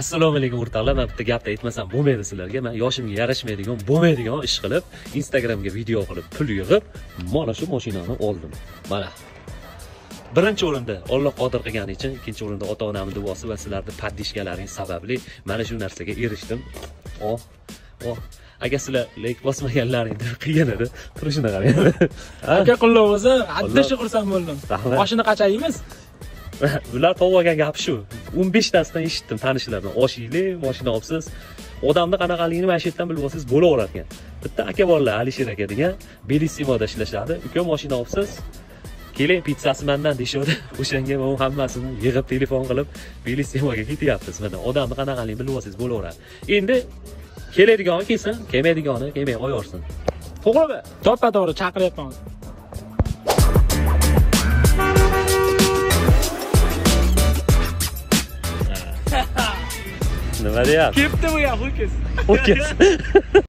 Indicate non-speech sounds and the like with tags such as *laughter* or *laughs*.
assalomu alaykum o'rtoqlar. Man bitta gapni aytmasam bo'lmaydi sizlarga. Man yoshimga yarashmaydigan bo'lmaydigan ish qilib instagramga video qilib pul yig'ib mana shu mashinani oldim. Mana. Birinchi o'rinda olloh qodir qilgani uchun ikkinchi o'rinda ota onamni duosi va sizlarni paddishkalaring sababli mana shu narsaga erishdim. Oh oh. Agar sizlar lek bosmaganlaringda *laughs* qiyin edi turishini qarang *laughs* aka qulluq bo'lsa hadda Alloh- shu xursand bo'ldim. Qancha yeymiz bular *laughs* tovlagan gap shu o'n beshtasidan eshitdim tanishlardan oshinglar moshina olibsiz odamni qanaqaligini mana shu yerdan bilib olsangiz bo'laverar ekan bitta aka borlar alisher aka degan belissimoda ishlashadi. Uka moshina olibsiz keling pizzasi mandan deyishadi. *laughs* O'shanga man hammasini yig'ib telefon qilib belissimoga ketyapmiz. Mana odamni qanaqaligini bilib olsangiz bo'laveradi. Endi keladigani kelsin kelmaydigani kelmay qo'yaversin. To'g'rimi to'ppa to'g'ri chaqiryapman Nummer det är. Klipp det och jag sjukas. Sjukas.